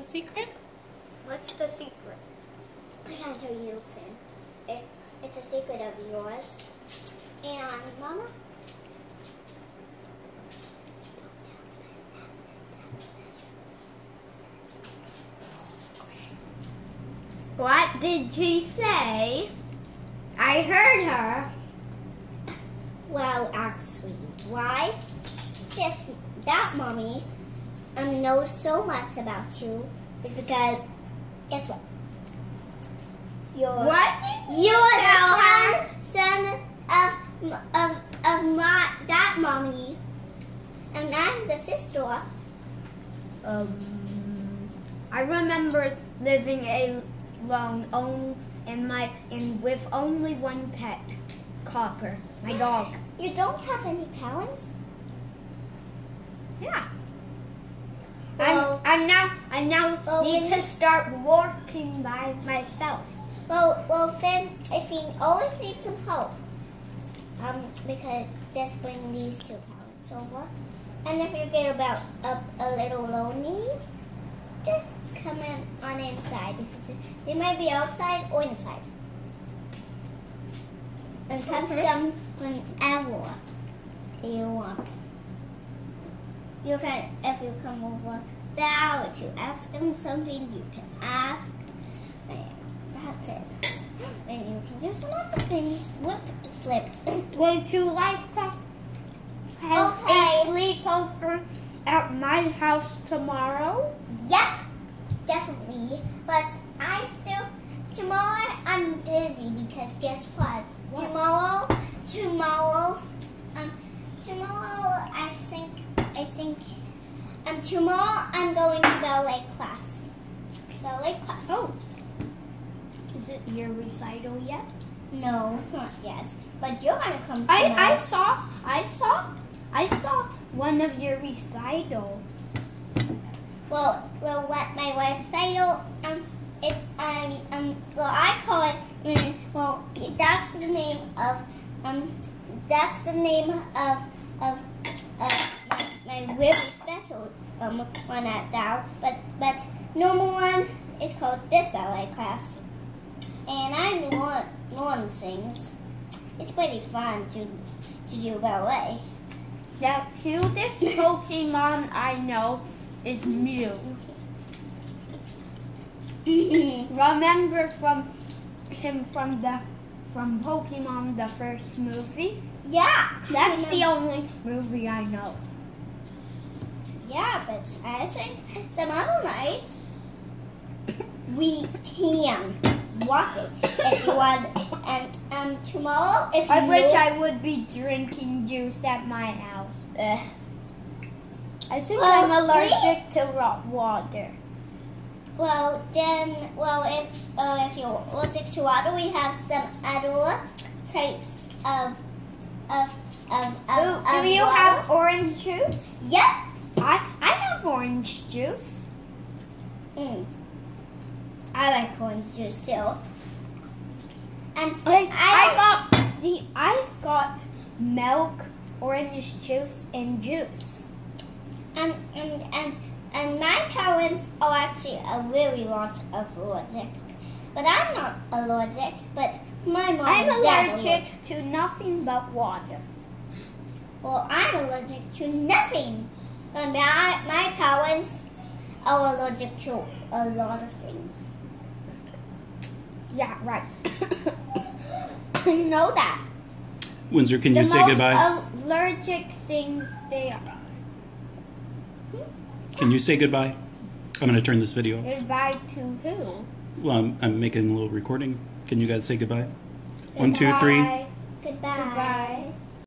the secret? What's the secret? I can't tell you, Finn. It, it's a secret of yours. And Mama? What did she say? I heard her. Well, actually, why? This, that mommy um, know so much about you is because, guess what? You're, What? You're the son, son of, of, of my, that mommy. And I'm the sister. Um, I remember living alone, on, in my, and with only one pet, Copper, my dog. You don't have any parents? Yeah. I'm, now, I now Well, need to start working by myself. Well, well, Finn, if you always need some help, um, because just bring these two parents over. And if you get about a, a little lonely, just come in on inside because they might be outside or inside. And come to Okay. them whenever you want. You can, if you come over there, if you ask them something, you can ask. And that's it. And you can do some other things. Whoop, slipped. Would you like to have Okay. a sleepover at my house tomorrow? Yep, definitely. But I still tomorrow I'm busy because guess what? What? Tomorrow, tomorrow, um, tomorrow I think think um tomorrow I'm going to ballet class. Ballet class. Oh. Is it your recital yet? no, not yet. But you're gonna come. I, I saw I saw I saw one of your recitals. Well, well, what my recital um is um um well I call it mm, well that's the name of um that's the name of of of my, really special um one at Dow but but normal one is called this ballet class and I'm Lauren, Lauren sings. It's pretty fun to to do ballet. The cutest Pokemon I know is Mew. Remember from him from the from Pokemon the first movie? yeah, That's the only movie I know. Yeah, but I think some other nights we can watch it if you want. And um, tomorrow, if I wish I would be drinking juice at my house. Ugh. I think Well, I'm allergic to raw water. well then well if uh, if you're allergic to water, we have some other types of of of. of, do, of do you water. have orange juice? Yep. I I have orange juice. Mm. I like orange juice too. And so I, I don't- got the I got milk, orange juice, and juice. And, and, and, and my parents are actually a really lot of allergic. But I'm not allergic, but my mom I'm and dad are allergic to nothing but water. Well, I'm allergic to nothing. But my, my parents are allergic to a lot of things. Yeah, right. you know that. Windsor, can you the say most goodbye? allergic things they are. Hmm? Can you say goodbye? I'm going to turn this video off. Goodbye to who? Well, I'm, I'm making a little recording. Can you guys say goodbye? One, two, three. Goodbye. Goodbye. Goodbye.